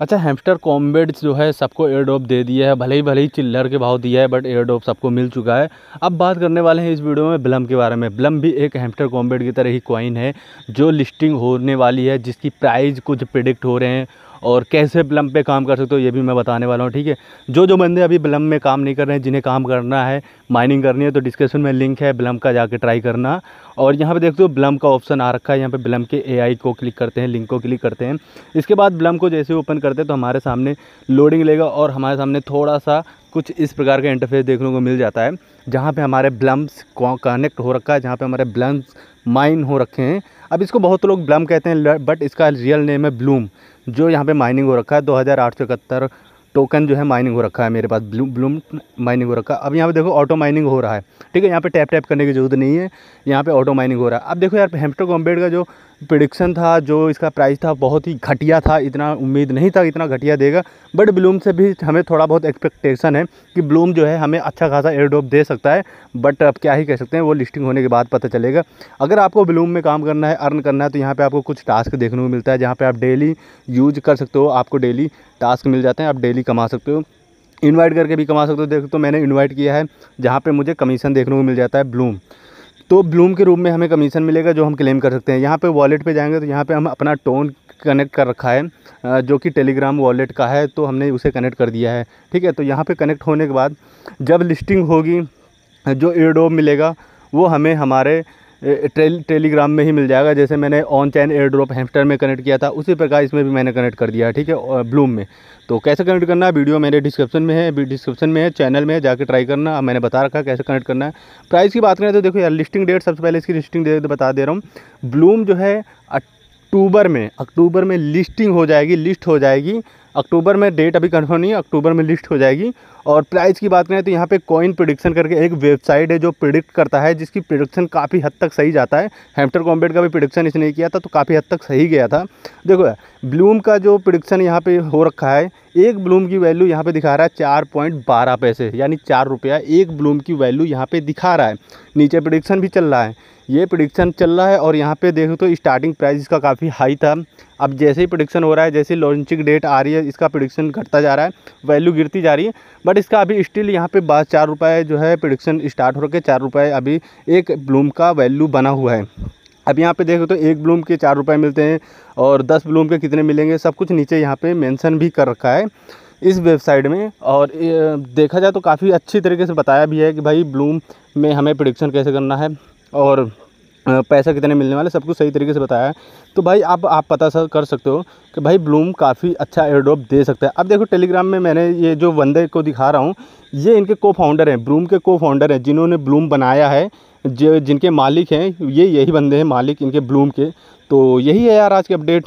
अच्छा हैमस्टर कॉम्बेड जो है, सबको एयर ड्रॉप दे दिया है, भले ही भले ही चिल्लर के भाव दिया है बट एयर ड्रॉप सबको मिल चुका है। अब बात करने वाले हैं इस वीडियो में ब्लम के बारे में। ब्लम भी एक हैमस्टर कॉम्बेड की तरह ही कॉइन है, जो लिस्टिंग होने वाली है, जिसकी प्राइस कुछ प्रिडिक्ट हो रहे हैं। और कैसे ब्लम पे काम कर सकते हो ये भी मैं बताने वाला हूँ, ठीक है? जो जो बंदे अभी ब्लम में काम नहीं कर रहे हैं, जिन्हें काम करना है माइनिंग करनी है तो डिस्क्रिप्शन में लिंक है ब्लम का, जाके ट्राई करना। और यहाँ पे देखते हो ब्लम का ऑप्शन आ रखा है, यहाँ पे ब्लम के एआई को क्लिक करते हैं लिंक को क्लिक करते हैं। इसके बाद ब्लम को जैसे ओपन करते हैं तो हमारे सामने लोडिंग लेगा और हमारे सामने थोड़ा सा कुछ इस प्रकार का इंटरफेस देखने को मिल जाता है, जहाँ पे हमारे ब्लम्स कनेक्ट हो रखा है, जहाँ पे हमारे ब्लम्स माइन हो रखे हैं। अब इसको बहुत लोग ब्लम कहते हैं बट इसका रियल नेम है ब्लूम जो यहाँ पे माइनिंग हो रखा है। दो हज़ार आठ सौ इकहत्तर टोकन जो है माइनिंग हो रखा है मेरे पास ब्लू ब्लूम माइनिंग हो रखा है। अब यहाँ पे देखो ऑटो माइनिंग हो रहा है, ठीक है? यहाँ पे टैप टैप करने की ज़रूरत नहीं है, यहाँ पे ऑटो माइनिंग हो रहा है। अब देखो यार हेमस्टर कॉम्बेट का जो प्रिडिक्शन था, जो इसका प्राइस था, बहुत ही घटिया था। इतना उम्मीद नहीं था इतना घटिया देगा बट ब्लूम से भी हमें थोड़ा बहुत एक्सपेक्टेशन है कि ब्लूम जो है हमें अच्छा खासा एयर ड्रॉप दे सकता है। बट अब क्या ही कह सकते हैं, वो लिस्टिंग होने के बाद पता चलेगा। अगर आपको ब्लूम में काम करना है अर्न करना है तो यहाँ पर आपको कुछ टास्क देखने को मिलता है, जहाँ पर आप डेली यूज़ कर सकते हो। आपको डेली टास्क मिल जाते हैं, आप डेली कमा सकते हो। इनवाइट करके भी कमा सकते हो। देखो तो मैंने इनवाइट किया है, जहाँ पे मुझे कमीशन देखने को मिल जाता है ब्लूम तो ब्लूम के रूप में हमें कमीशन मिलेगा जो हम क्लेम कर सकते हैं। यहाँ पे वॉलेट पे जाएँगे तो यहाँ पे हम अपना टोन कनेक्ट कर रखा है जो कि टेलीग्राम वॉलेट का है तो हमने उसे कनेक्ट कर दिया है। ठीक है तो यहाँ पे कनेक्ट होने के बाद जब लिस्टिंग होगी, जो एयरडोब मिलेगा, वो हमें हमारे टेलीग्राम में ही मिल जाएगा। जैसे मैंने on chain air drop hamster में कनेक्ट किया था, उसी प्रकार इसमें भी मैंने कनेक्ट कर दिया, ठीक है ब्लूम में। तो कैसे कनेक्ट करना है? वीडियो मेरे डिस्क्रिप्शन में है डिस्क्रिप्शन में है चैनल में है, जाके ट्राई करना। मैंने बता रखा कैसे कनेक्ट करना है। प्राइस की बात करें तो देखो यार लिस्टिंग डेट सबसे पहले इसकी लिस्टिंग डेट बता दे रहा हूँ। ब्लूम जो है अक्टूबर में अक्टूबर में लिस्टिंग हो जाएगी लिस्ट हो जाएगी। अक्टूबर में डेट अभी कन्फर्म नहीं है, अक्टूबर में लिस्ट हो जाएगी। और प्राइस की बात करें तो यहाँ पे कॉइन प्रोडिक्शन करके एक वेबसाइट है जो प्रिडिक्ट करता है, जिसकी प्रोडिक्शन काफ़ी हद तक सही जाता है। हेम्प्टर कॉम्बेट का भी प्रोडिक्शन इसने किया था तो काफ़ी हद तक सही गया था। देखो ब्लूम का जो प्रोडिक्शन यहाँ पर हो रखा है एक ब्लूम की वैल्यू यहाँ पे दिखा रहा है चार पॉइंट बारह पैसे, यानी चार रुपया एक ब्लूम की वैल्यू यहाँ पे दिखा रहा है। नीचे प्रोडिक्शन भी चल रहा है। ये प्रोडिक्शन चल रहा है और यहाँ पे देखो तो स्टार्टिंग प्राइस इसका काफ़ी हाई था। अब जैसे ही प्रोडिक्शन हो रहा है, जैसे लॉन्चिंग डेट आ रही है, इसका प्रोडिक्शन घटता जा रहा है वैल्यू गिरती जा रही है। बट इसका अभी स्टिल यहाँ पे बात चार रुपये जो है प्रोडिक्शन स्टार्ट हो रखे चार रुपये अभी एक ब्लूम का वैल्यू बना हुआ है। अब यहाँ पे देखो तो एक ब्लूम के चार रुपये मिलते हैं और दस ब्लूम के कितने मिलेंगे? सब कुछ नीचे यहाँ पे मेंशन भी कर रखा है इस वेबसाइट में। और देखा जाए तो काफ़ी अच्छी तरीके से बताया भी है कि भाई ब्लूम में हमें प्रोडिक्शन कैसे करना है और पैसा कितने मिलने वाले, सब कुछ सही तरीके से बताया है। तो भाई आप आप पता सर कर सकते हो कि भाई ब्लूम काफ़ी अच्छा एयर ड्रॉप दे सकता है। अब देखो टेलीग्राम में मैंने ये जो बंदे को दिखा रहा हूँ, ये इनके को फाउंडर हैं ब्लूम के को फाउंडर हैं, जिन्होंने ब्लूम बनाया है। जो जिनके मालिक हैं, ये यही बंदे हैं, मालिक इनके ब्लूम के। तो यही है यार आज के अपडेट।